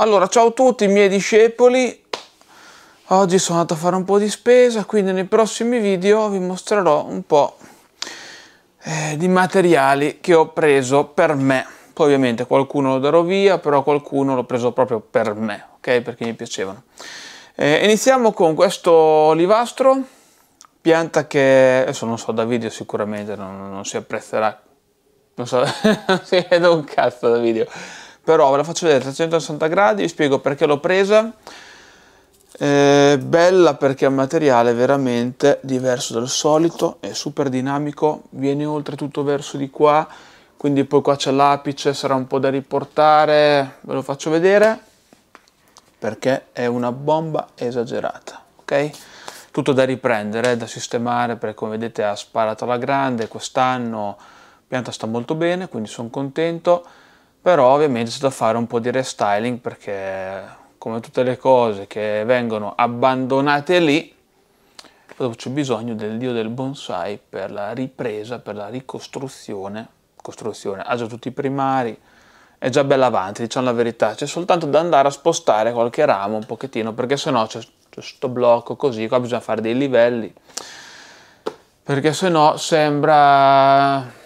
allora ciao a tutti i miei discepoli, oggi sono andato a fare un po' di spesa, quindi nei prossimi video vi mostrerò un po' eh, di materiali che ho preso per me. Poi ovviamente qualcuno lo darò via, però qualcuno l'ho preso proprio per me, ok? Perché mi piacevano. Eh, iniziamo con questo olivastro, pianta che adesso non so da video sicuramente, non, non si apprezzerà, non so, non si vede un cazzo da video però ve la faccio vedere a 360 gradi, vi spiego perché l'ho presa. Eh, bella perché è un materiale veramente diverso dal solito, è super dinamico, viene oltre tutto verso di qua, quindi poi qua c'è l'apice, sarà un po' da riportare, ve lo faccio vedere, perché è una bomba esagerata, ok? Tutto da riprendere, da sistemare, perché come vedete ha sparato alla grande, quest'anno pianta sta molto bene, quindi sono contento però ovviamente c'è da fare un po' di restyling perché come tutte le cose che vengono abbandonate lì dopo c'è bisogno del dio del bonsai per la ripresa, per la ricostruzione. Costruzione, ha già tutti i primari è già bella avanti, diciamo la verità. C'è soltanto da andare a spostare qualche ramo un pochettino perché sennò c'è questo blocco così, qua bisogna fare dei livelli. Perché sennò sembra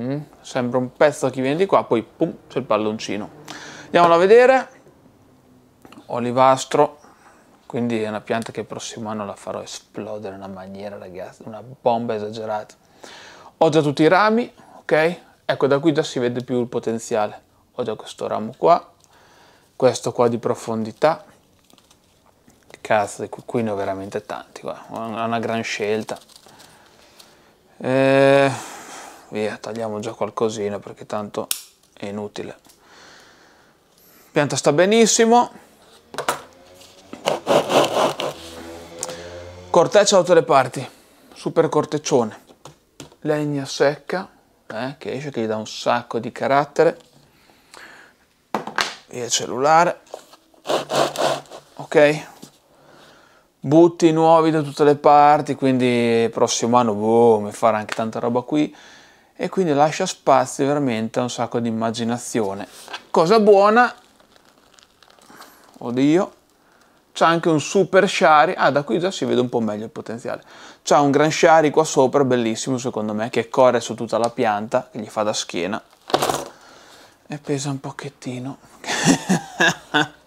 Mm, sembra un pezzo che viene di qua, poi pum, c'è il palloncino. Andiamolo a vedere. Olivastro, quindi è una pianta che il prossimo anno la farò esplodere in una maniera, ragazzi, una bomba esagerata. Ho già tutti i rami, ok? Ecco, da qui già si vede più il potenziale. Ho già questo ramo qua, questo qua di profondità. Cazzo, qui ne ho veramente tanti, qua. Una gran scelta. Eh via, tagliamo già qualcosina perché tanto è inutile. Pianta sta benissimo. Corteccia da tutte le parti, super corteccione. Legna secca, eh, che esce, che gli dà un sacco di carattere. Via cellulare. Ok butti nuovi da tutte le parti, quindi prossimo anno boom, fare anche tanta roba qui e quindi lascia spazio veramente a un sacco di immaginazione. Cosa buona, oddio, c'è anche un super shari, ah da qui già si vede un po' meglio il potenziale, c'è un gran shari qua sopra, bellissimo secondo me, che corre su tutta la pianta, che gli fa da schiena, e pesa un pochettino.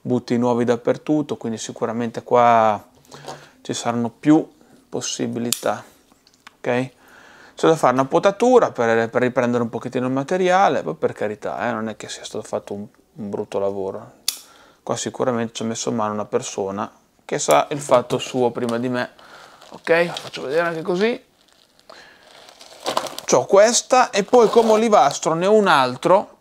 Butti nuovi dappertutto, quindi sicuramente qua ci saranno più possibilità, ok? C'è da fare una potatura per, per, riprendere un pochettino il materiale, poi per carità, eh, non è che sia stato fatto un, un brutto lavoro. Qua sicuramente ci ha messo mano una persona che sa il fatto suo prima di me. Ok, faccio vedere anche così. Ho questa e poi come olivastro ne ho un altro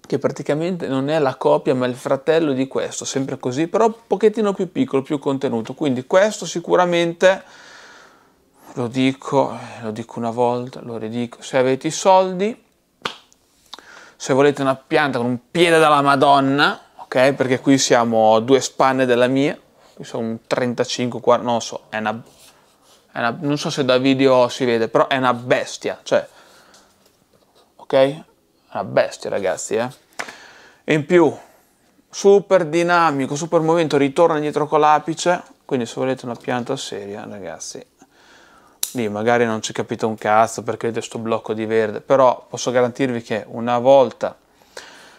che praticamente non è la copia ma il fratello di questo, sempre così, però un pochettino più piccolo, più contenuto. Quindi questo sicuramente lo dico, lo dico una volta, lo ridico, se avete i soldi, se volete una pianta con un piede della Madonna, ok? Perché qui siamo a due spanne della mia, qui sono un 35, 40, non so, è una, è una, non so se da video si vede, però è una bestia, cioè, ok? Una bestia ragazzi, eh? E in più, super dinamico, super movimento, ritorna dietro con l'apice, quindi se volete una pianta seria, ragazzi, lì magari non ci capito un cazzo perché vedete questo blocco di verde, però posso garantirvi che una volta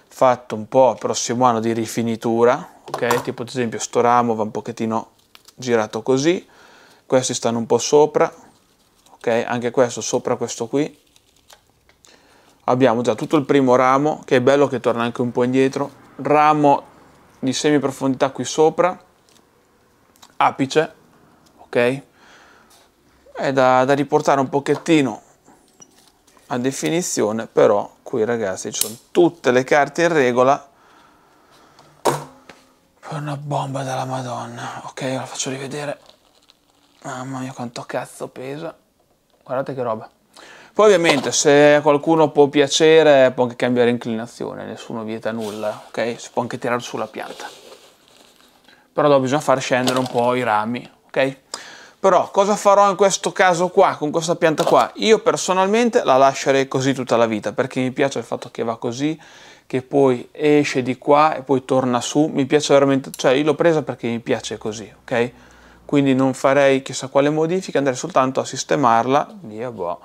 fatto un po' il prossimo anno di rifinitura, ok? Tipo ad esempio sto ramo va un pochettino girato così, questi stanno un po' sopra, ok? Anche questo sopra questo qui. Abbiamo già tutto il primo ramo, che è bello che torna anche un po' indietro, ramo di semi profondità qui sopra, apice, ok? È da, da riportare un pochettino a definizione, però qui ragazzi ci sono tutte le carte in regola per una bomba della madonna. Ok, la faccio rivedere. Mamma mia quanto cazzo pesa. Guardate che roba. Poi ovviamente se a qualcuno può piacere può anche cambiare inclinazione, nessuno vieta nulla, ok? Si può anche tirare su la pianta. Però dopo bisogna far scendere un po' i rami, ok? Però cosa farò in questo caso qua, con questa pianta qua? Io personalmente la lascerei così tutta la vita, perché mi piace il fatto che va così, che poi esce di qua e poi torna su, mi piace veramente, cioè io l'ho presa perché mi piace così, ok? Quindi non farei chissà quale modifica, andrei soltanto a sistemarla, via boh,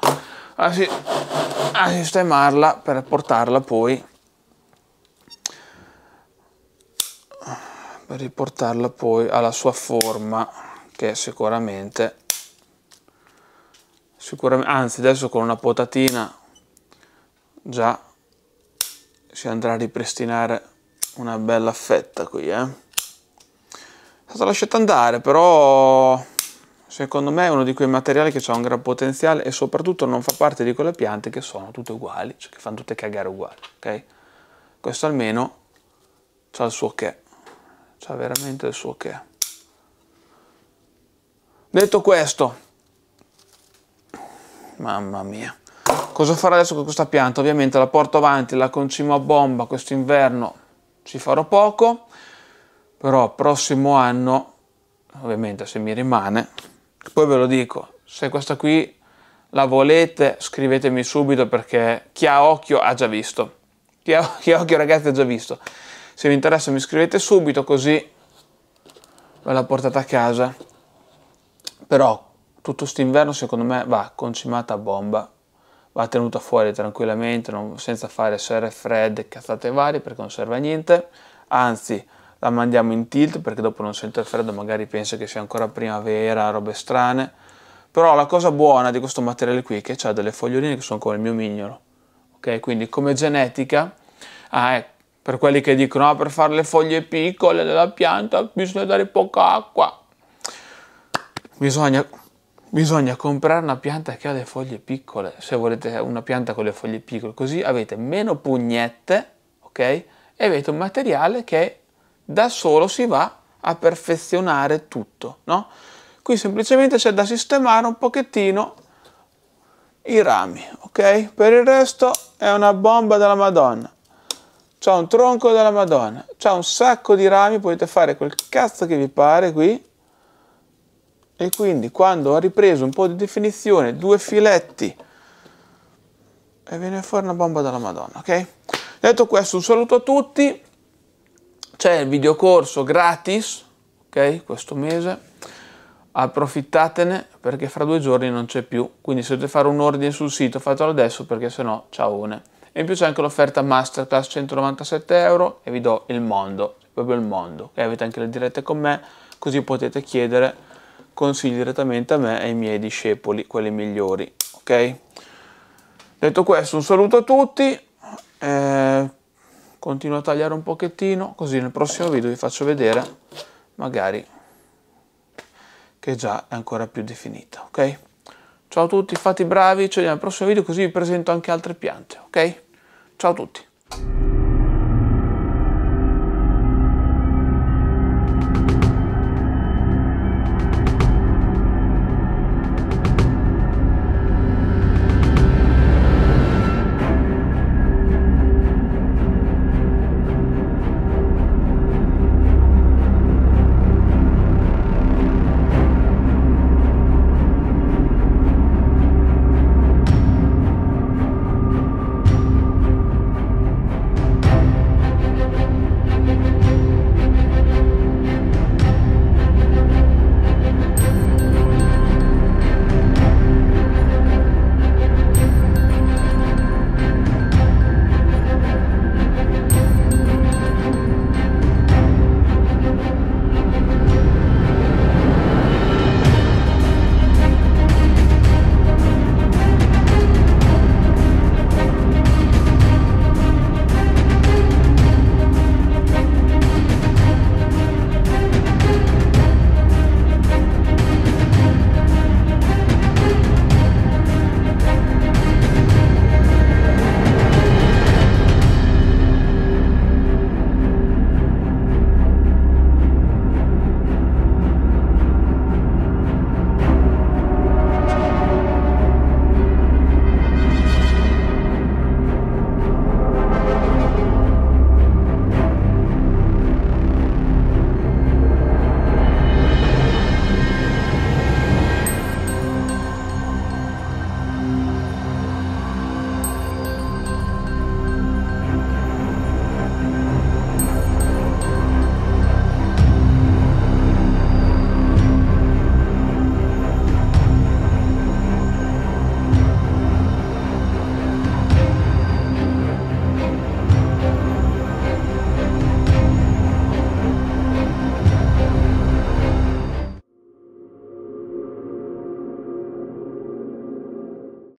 a, si, a sistemarla per portarla poi, per riportarla poi alla sua forma, che sicuramente, sicuramente, anzi adesso con una potatina già si andrà a ripristinare una bella fetta qui eh. è stata lasciata andare però secondo me è uno di quei materiali che ha un gran potenziale e soprattutto non fa parte di quelle piante che sono tutte uguali cioè che fanno tutte cagare uguali ok questo almeno ha il suo che c'ha veramente il suo che detto questo mamma mia Cosa farò adesso con questa pianta? Ovviamente la porto avanti, la concimo a bomba quest'inverno, ci farò poco, però prossimo anno, ovviamente se mi rimane, poi ve lo dico, se questa qui la volete scrivetemi subito perché chi ha occhio ha già visto, chi ha, chi ha occhio ragazzi ha già visto, se vi interessa mi scrivete subito così ve la portate a casa, però tutto quest'inverno secondo me va concimata a bomba. Va tenuta fuori tranquillamente non, senza fare serre fredde, cazzate varie perché non serve a niente, anzi la mandiamo in tilt perché dopo non sente il freddo, magari pensa che sia ancora primavera, robe strane, però la cosa buona di questo materiale qui è che ha delle foglioline che sono come il mio mignolo, ok? Quindi come genetica, ah, ecco, per quelli che dicono ah, per fare le foglie piccole della pianta bisogna dare poca acqua, bisogna Bisogna comprare una pianta che ha le foglie piccole, se volete una pianta con le foglie piccole, così avete meno pugnette, ok? E avete un materiale che da solo si va a perfezionare tutto, no? Qui semplicemente c'è da sistemare un pochettino i rami, ok? Per il resto è una bomba della Madonna. C'ha un tronco della Madonna, c'ha un sacco di rami, potete fare quel cazzo che vi pare qui, e quindi quando ho ripreso un po' di definizione, due filetti e viene fuori una bomba della Madonna, ok? Detto questo, un saluto a tutti, c'è il videocorso gratis, ok? Questo mese, approfittatene perché fra due giorni non c'è più, quindi se dovete fare un ordine sul sito fatelo adesso perché sennò ciao. E in più c'è anche l'offerta Masterclass 197 euro e vi do il mondo, proprio il mondo, ok? Avete anche le dirette con me, così potete chiedere consigli direttamente a me e ai miei discepoli, quelli migliori, ok? Detto questo, un saluto a tutti, eh, continuo a tagliare un pochettino, così nel prossimo video vi faccio vedere, magari, che già è ancora più definita, ok? Ciao a tutti, fate bravi, ci vediamo al prossimo video così vi presento anche altre piante, ok? Ciao a tutti!